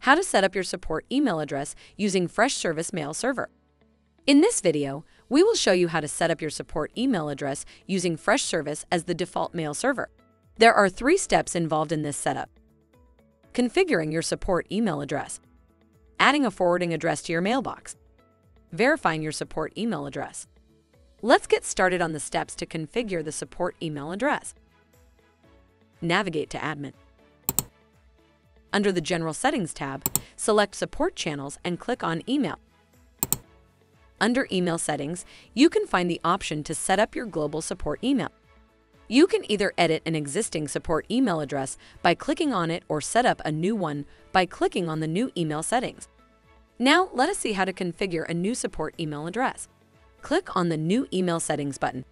How to set up your support email address using Freshservice Mail Server. In this video, we will show you how to set up your support email address using Freshservice as the default mail server. There are three steps involved in this setup. Configuring your support email address, adding a forwarding address to your mailbox, verifying your support email address. Let's get started on the steps to configure the support email address. Navigate to Admin. Under the General Settings tab, select Support Channels and click on Email. Under Email Settings, you can find the option to set up your global support email. You can either edit an existing support email address by clicking on it or set up a new one by clicking on the new email settings. Now, let us see how to configure a new support email address. Click on the New Email Settings button.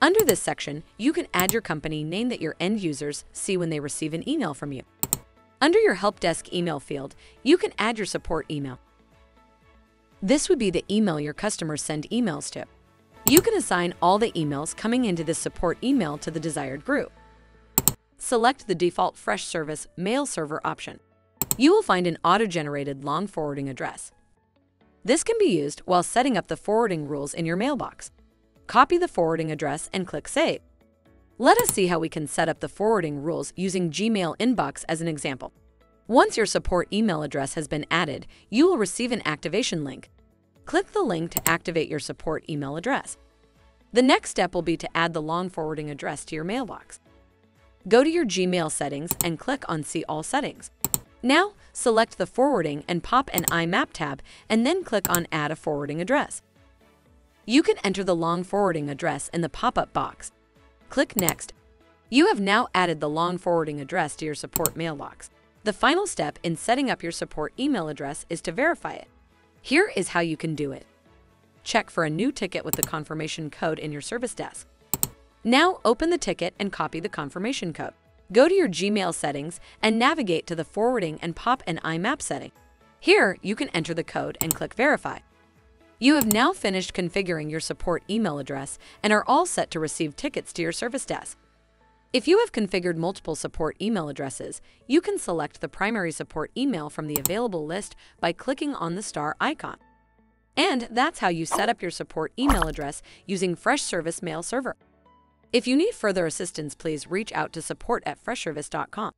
Under this section, you can add your company name that your end users see when they receive an email from you. Under your Help Desk email field, you can add your support email. This would be the email your customers send emails to. You can assign all the emails coming into this support email to the desired group. Select the default Freshservice Mail Server option. You will find an auto-generated long forwarding address. This can be used while setting up the forwarding rules in your mailbox. Copy the forwarding address and click Save. Let us see how we can set up the forwarding rules using Gmail Inbox as an example. Once your support email address has been added, you will receive an activation link. Click the link to activate your support email address. The next step will be to add the long forwarding address to your mailbox. Go to your Gmail settings and click on See All Settings. Now, select the Forwarding and Pop an IMAP tab and then click on Add a forwarding address. You can enter the long forwarding address in the pop-up box. Click Next. You have now added the long forwarding address to your support mailbox. The final step in setting up your support email address is to verify it. Here is how you can do it. Check for a new ticket with the confirmation code in your service desk. Now open the ticket and copy the confirmation code. Go to your Gmail settings and navigate to the forwarding and pop an IMAP setting. Here, you can enter the code and click Verify. You have now finished configuring your support email address and are all set to receive tickets to your service desk. If you have configured multiple support email addresses, you can select the primary support email from the available list by clicking on the star icon. And that's how you set up your support email address using Freshservice Mail Server. If you need further assistance, please reach out to support at freshservice.com.